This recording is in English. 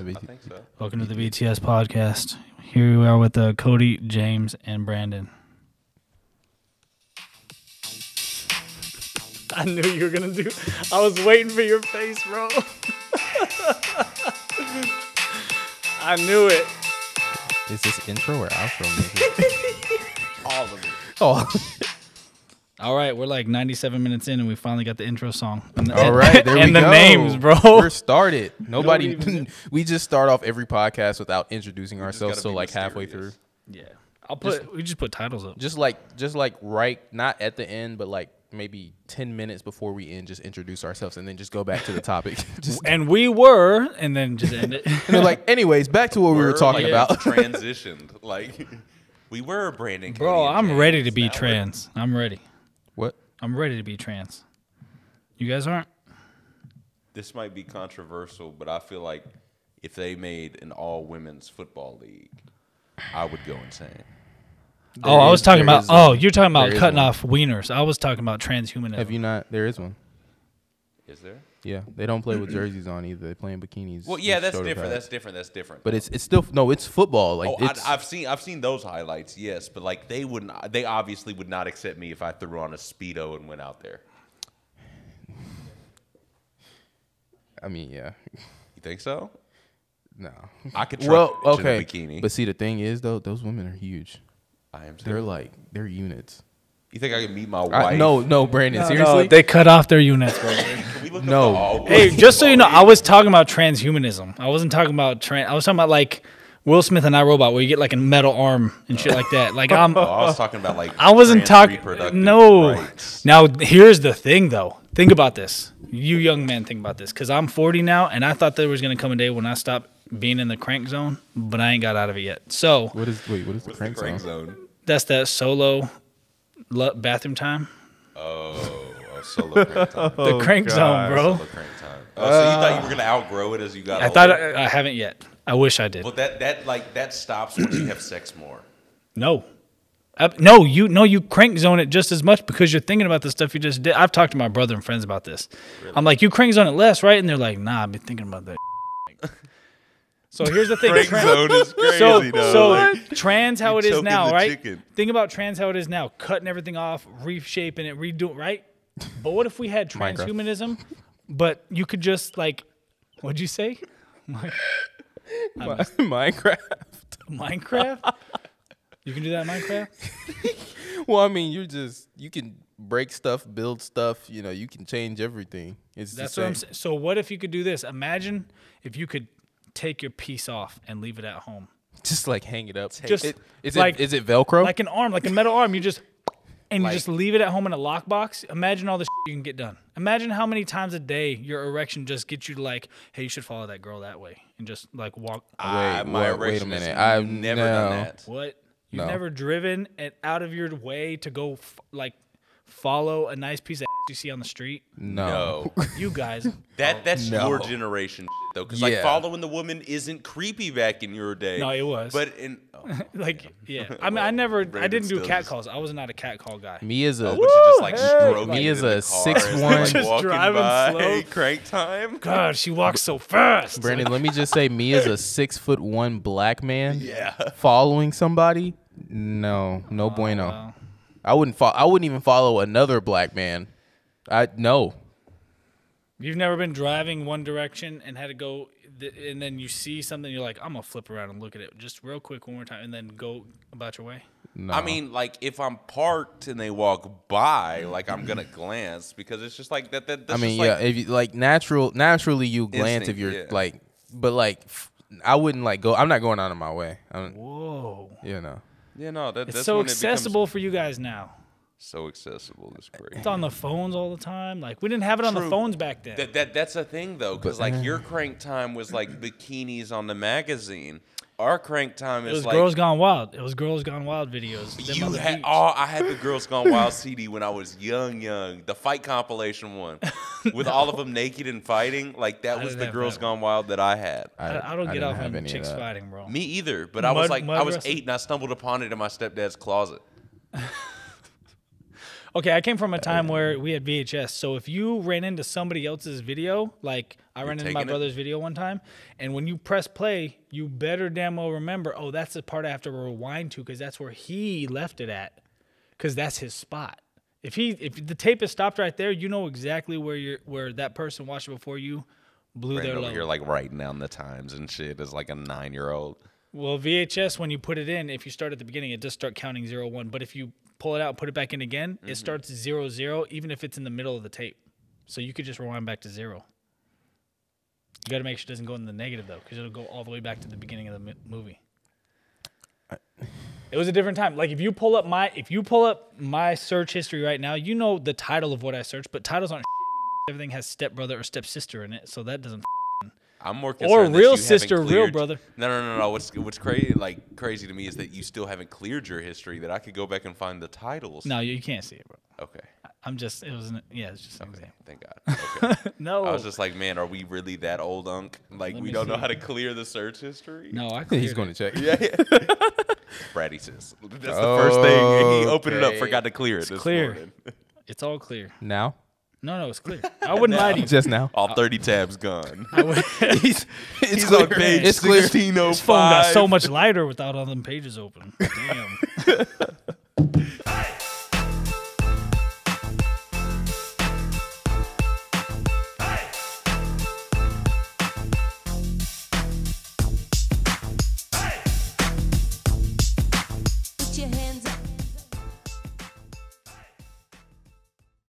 I think so. Welcome to the BTS podcast. Here we are with uh, Cody, James, and Brandon. I knew you were gonna do. I was waiting for your face, bro. I knew it. Is this intro or outro music? All of it. oh, All right, we're like 97 minutes in, and we finally got the intro song. And the, all right. There and we the go. names, bro. We're started. Nobody. even- we just start off every podcast without introducing just ourselves. So be like halfway through, yeah, I'll put. we just put titles up. just like just like right, not at the end, but like maybe ten minutes before we end, just introduce ourselves and then just go back to the topic. just And we were, and then just end it. and they're like, anyways, back to what we were talking like, about. transitioned. Like we were Brandon. Bro, Cody, I'm ready to be Now we're- trans. I'm ready. What? I'm ready to be trans. You guys aren't? This might be controversial, but I feel like if they made an all women's football league, I would go insane. oh, I was talking about. is Oh, one. you're talking about There is cutting one. off wieners. I was talking about transhumanism. Have you not? There is one. Is there? Yeah, they don't play with jerseys on either. They play in bikinis. Well, yeah, that's different. pads. That's different. That's different. But it's it's still no, it's football. Like Oh, it's I, I've seen I've seen those highlights, yes, but like they wouldn't. They obviously would not accept me if I threw on a speedo and went out there. I mean, yeah, You think so? no. I could try Well, a okay, bikini. but see, the thing is though, those women are huge. I am. They're like they're units. You think I can meet my wife? I, no, no, Brandon, No, seriously. no, they cut off their units, bro. Can we look No. Up hey, just so you know, I was talking about transhumanism. I wasn't talking about trans. I was talking about like Will Smith and I Robot, where you get like a metal arm and shit like that. Like I'm. Oh, I was talking about like. I wasn't talking. reproductive No. rights. Now here's the thing, though. Think about this. You young men, think about this. Because I'm 40 now, and I thought there was gonna come a day when I stopped being in the crank zone, but I ain't got out of it yet. So what is wait? What is the crank, the crank zone? zone? that's that solo lo- bathroom time. Oh, solo crank time. The crank zone, bro. Solo crank time. Oh, so you thought you were gonna outgrow it as you got I older? thought I, I haven't yet. I wish I did. Well, that that like that stops once you have sex more. No. Uh, no, you no, you crank zone it just as much because you're thinking about the stuff you just did. I've talked to my brother and friends about this. I'm like, you crank zone it less, right? And they're like, Nah, I've been thinking about that. so here's the thing. Crank tran- zone is crazy so though. so Like, trans how it is now, right? chicken. Think about trans how it is now, cutting everything off, reshaping it, redoing right. But what if we had transhumanism, but you could just like, what'd you say? Minecraft. Minecraft? You can do that in Minecraft? Well, I mean, you're just you can break stuff, build stuff. You know, you can change everything. It's That's what I'm saying. So what if you could do this? Imagine if you could take your piece off and leave it at home. Just like hang it up. Just It- is like- it is it Velcro? Like an arm, like a metal arm. You just and Like- you just leave it at home in a lockbox. Imagine all the shit you can get done. Imagine how many times a day your erection just gets you to like, hey, you should follow that girl that way and just like walk. Ah, I, Wait, my what? Wait a minute. I've never no. done that. What? You've No. never driven it out of your way to go f- like follow a nice piece of you see on the street? no. No, You guys, that that's No. your generation though, because like following the woman isn't creepy back in your day. No, it was. But in oh, like, yeah. I mean, I never, I didn't do still cat calls. I was not a cat call guy. Me as a would you just like hey. stroke Me as in a the car 6'1" as they're, like, Just walking driving by, slow. Crank time. God, she walks so fast. Brandon, let me just say, me as a six foot one black man, Yeah. following somebody, no, no bueno. Wow. I wouldn't. Fo- I wouldn't even follow another black man. I no. You've never been driving one direction and had to go, th- and then you see something, you're like, I'm gonna flip around and look at it just real quick one more time, and then go about your way. No. I mean, like if I'm parked and they walk by, like I'm gonna glance because it's just like that. that I mean, just yeah. like, If you like natural, naturally you glance if you're yeah. like, but like, f- I wouldn't like go. I'm not going out of my way. I'm, Whoa, you know. Yeah, no, that, it's that's so when it becomes accessible for you guys now. So accessible, it's great. It's on the phones all the time. Like we didn't have it on the phones back then. That, that that's a thing though, because like uh, your crank time was like bikinis on the magazine. Our crank time it is was like Girls Gone Wild. It was Girls Gone Wild videos. Them you had. beach. Oh, I had the Girls Gone Wild CD when I was young, young. The fight compilation one, with all of them naked and fighting. Like that I was the Girls Gone Wild that I had. I, I don't get off on any chicks that. fighting, bro. Me either, but I was like, I was wrestling? eight and I stumbled upon it in my stepdad's closet. Okay, I came from a time where we had VHS. So if you ran into somebody else's video, like I ran into my taking it? brother's video one time, and when you press play, you better damn well remember, oh, that's the part I have to rewind to because that's where he left it at, because that's his spot. If he if the tape is stopped right there, you know exactly where you're where that person watched it before you blew Brandon their over load. here like writing down the times and shit as like a nine year old. Well, VHS, when you put it in, if you start at the beginning, it does start counting zero one. But if you pull it out and put it back in again, Mm-hmm. it starts zero zero, even if it's in the middle of the tape. So you could just rewind back to zero. You got to make sure it doesn't go in the negative though, because it'll go all the way back to the beginning of the mi- movie. It was a different time. Like if you pull up my if you pull up my search history right now, you know the title of what I searched, but titles aren't. Everything has stepbrother or stepsister in it, so that doesn't. I'm more Or real sister, real brother. No, no, no, no. What's what's crazy like crazy to me is that you still haven't cleared your history. That I could go back and find the titles. No, you, you can't see it, bro. Okay. I'm just. It was. an- Yeah, it's just an Okay. example. Thank God. Okay. No. I was just like, man, are we really that old, Unk? Like Let we don't know how to clear the search history. no, I think He's going to check. Yeah. yeah. Braddy says that's the first thing. He opened it up, forgot to clear it. this clear. morning. It's all clear. Now, No, no, it's clear. I wouldn't lie to you. just now. All 30 tabs gone. Would- He's, it's He's on page It's clear. 1605. This phone got so much lighter without all them pages open. Damn.